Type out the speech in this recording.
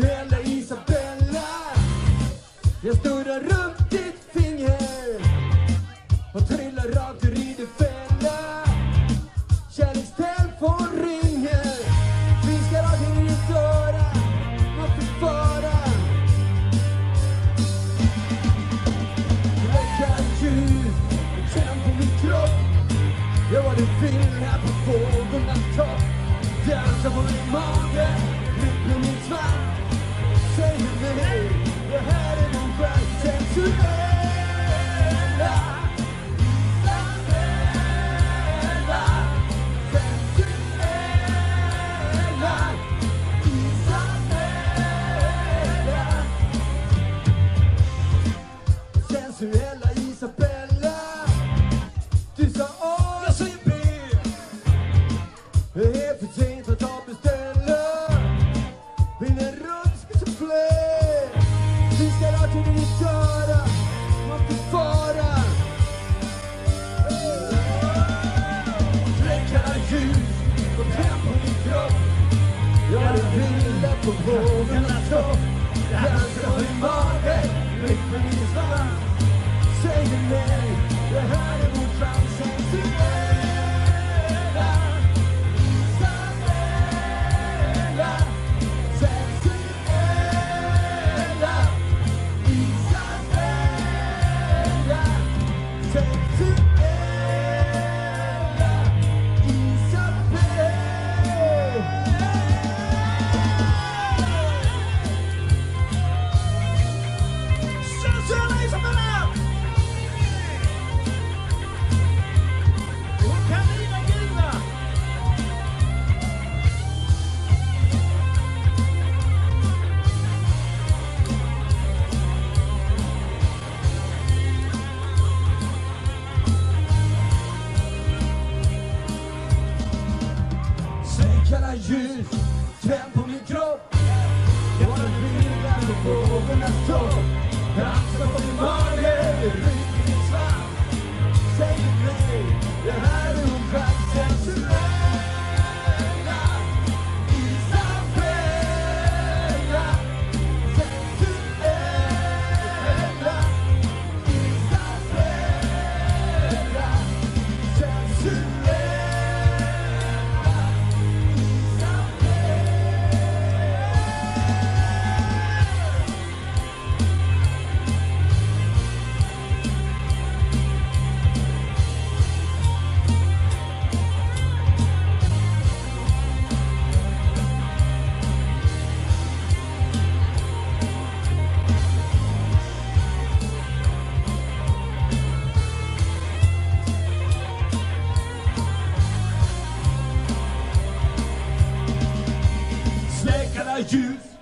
du heller Isabella. Jag snurrar runt ditt finger och trillar rakt ur i din fälla Kärlekstelefon ringer. Viskar in i ditt öra Man fick fara. Läckar ljus och känn på min kropp. Gör vad du vill här på fåglarnas topp. Dansa på min mage. Vi ska alltid dit göra Man får fara Fläckarna ljus och hem på min kropp Jag är vilda på vågornas topp Dansar på din mage, ryck med min svamp Säger nej, kalla ljus, tänd på min kropp. Jag vill vilja på fåglarnas topp. Dansa på min Juice.